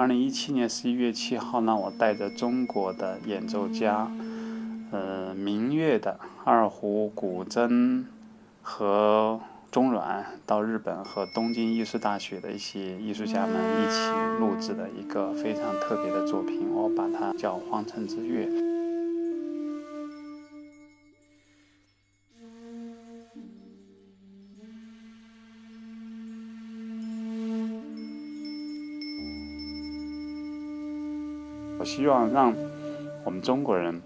二零一七年十一月七号呢，我带着中国的演奏家，呃，民乐的二胡、古筝和中阮，到日本和东京艺术大学的一些艺术家们一起录制的一个非常特别的作品，我把它叫《荒城之月》。我希望让我们中国人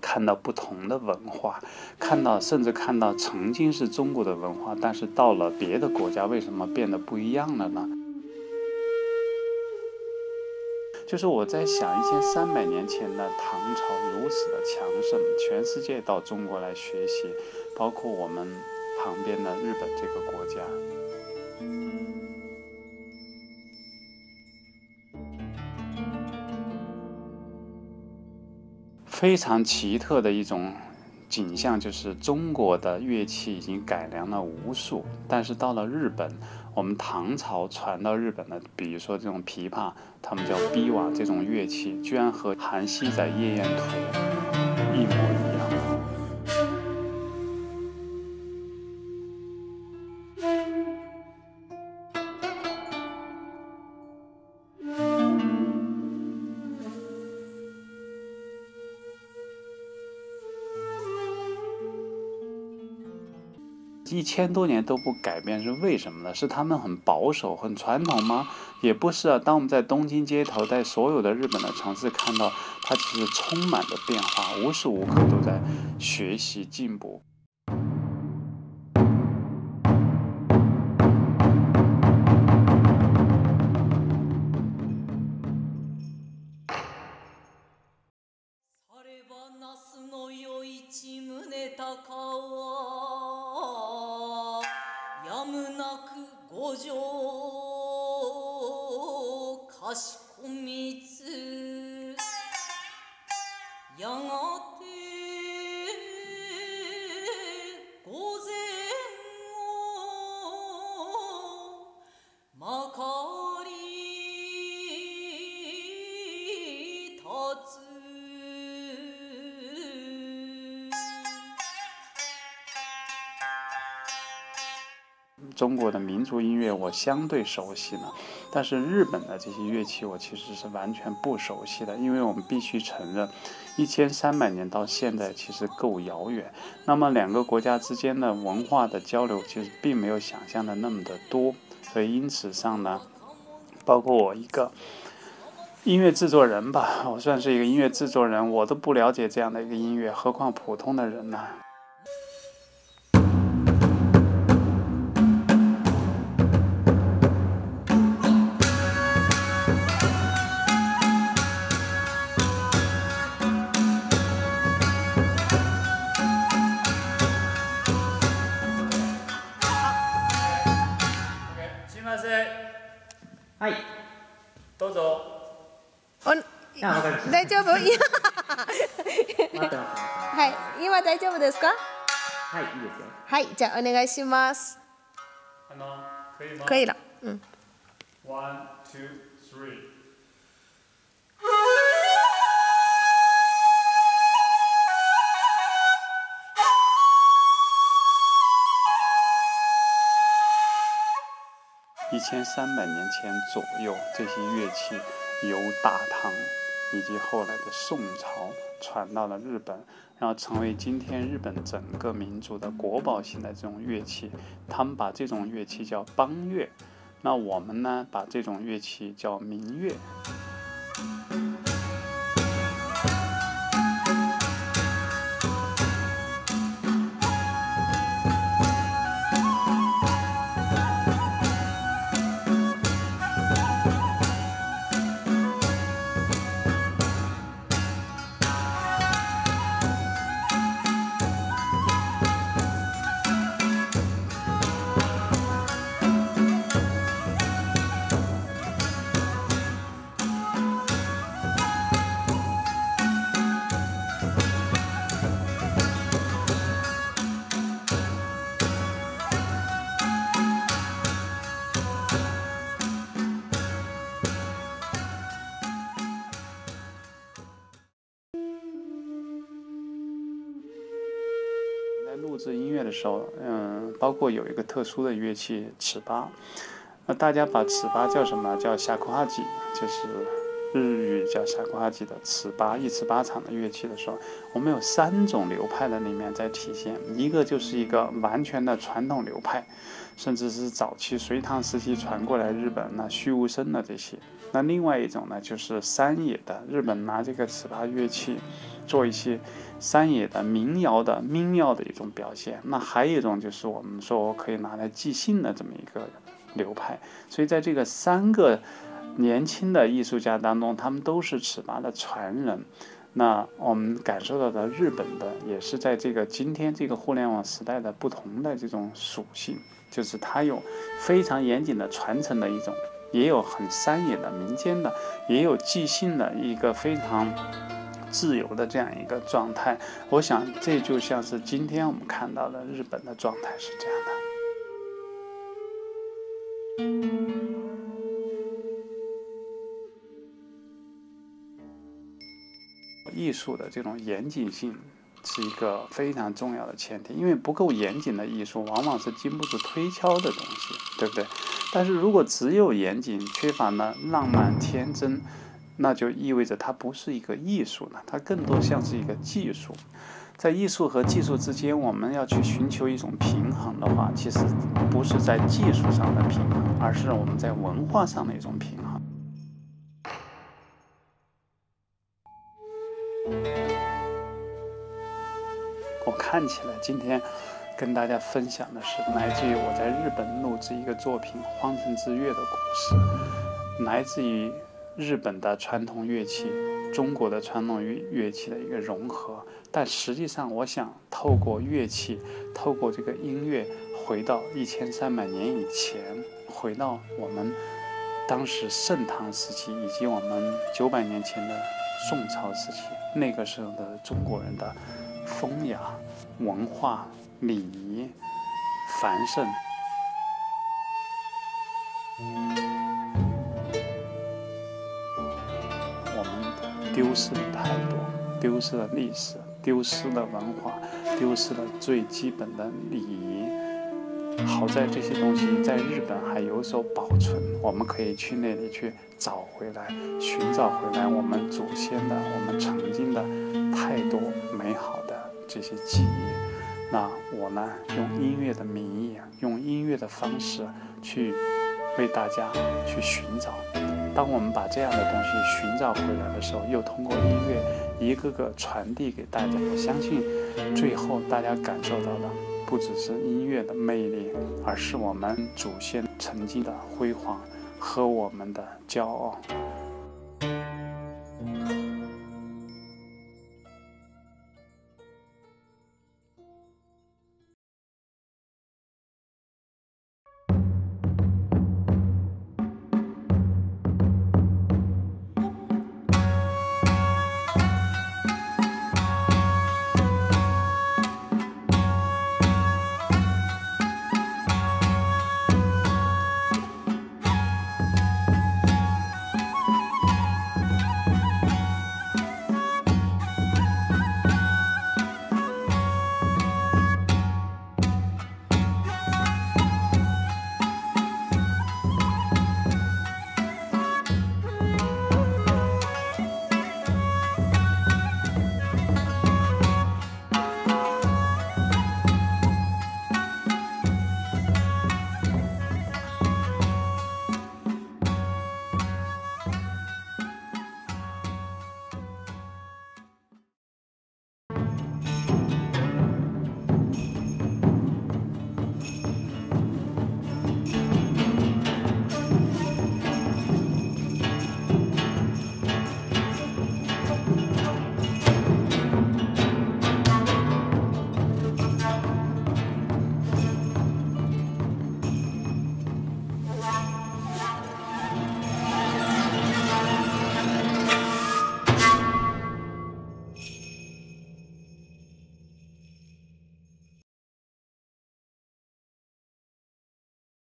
看到不同的文化，看到甚至看到曾经是中国的文化，但是到了别的国家，为什么变得不一样了呢？就是我在想，一千三百年前的唐朝如此的强盛，全世界到中国来学习，包括我们旁边的日本这个国家。非常奇特的一种景象，就是中国的乐器已经改良了无数，但是到了日本，我们唐朝传到日本的，比如说这种琵琶，他们叫逼瓦这种乐器，居然和《韩熙载夜宴图》一模一。千多年都不改变是为什么呢？是他们很保守、很传统吗？也不是啊。当我们在东京街头，在所有的日本的城市看到，它其实充满着变化，无时无刻都在学习进步。やむなく五条かしこみつ。やがて中国的民族音乐我相对熟悉呢，但是日本的这些乐器我其实是完全不熟悉的，因为我们必须承认，一千三百年到现在其实够遥远。那么两个国家之间的文化的交流其实并没有想象的那么的多，所以因此上呢，包括我一个音乐制作人吧，我算是一个音乐制作人，我都不了解这样的一个音乐，何况普通的人呢？大丈夫？はい、今大丈夫ですか？はい、いいですよ。はい、じゃあお願いします。あの、可以吗？可以了。嗯。One, two, three。一千三百年前左右，这些乐器由大唐。以及后来的宋朝传到了日本，然后成为今天日本整个民族的国宝型的这种乐器。他们把这种乐器叫邦乐，那我们呢，把这种乐器叫民乐。的时候，嗯，包括有一个特殊的乐器尺八，那大家把尺八叫什么？叫夏库哈吉，就是日语叫夏库哈吉的尺八，一尺八长的乐器的时候，我们有三种流派的里面在体现，一个就是一个完全的传统流派，甚至是早期隋唐时期传过来日本那虚无声的这些。那另外一种呢，就是山野的，日本拿这个尺八乐器做一些山野的民谣的民谣的一种表现。那还有一种就是我们说可以拿来即兴的这么一个流派。所以在这个三个年轻的艺术家当中，他们都是尺八的传人。那我们感受到的日本的，也是在这个今天这个互联网时代的不同的这种属性，就是它有非常严谨的传承的一种。也有很山野的民间的，也有即兴的一个非常自由的这样一个状态。我想这就像是今天我们看到的日本的状态是这样的。艺术的这种严谨性是一个非常重要的前提，因为不够严谨的艺术往往是经不住推敲的东西，对不对？但是如果只有严谨，缺乏了浪漫天真，那就意味着它不是一个艺术了，它更多像是一个技术。在艺术和技术之间，我们要去寻求一种平衡的话，其实不是在技术上的平衡，而是我们在文化上的一种平衡。我看起来今天。跟大家分享的是来自于我在日本录制一个作品《荒城之月》的故事，来自于日本的传统乐器、中国的传统乐乐器的一个融合。但实际上，我想透过乐器，透过这个音乐，回到一千三百年以前，回到我们当时盛唐时期，以及我们九百年前的宋朝时期，那个时候的中国人的风雅文化。礼仪繁盛，我们丢失了太多，丢失了历史，丢失了文化，丢失了最基本的礼仪。好在这些东西在日本还有所保存，我们可以去那里去找回来，寻找回来我们祖先的、我们曾经的太多美好的这些记忆。那我呢，用音乐的名义，用音乐的方式去为大家去寻找。当我们把这样的东西寻找回来的时候，又通过音乐一个个传递给大家。我相信，最后大家感受到的不只是音乐的魅力，而是我们祖先曾经的辉煌和我们的骄傲。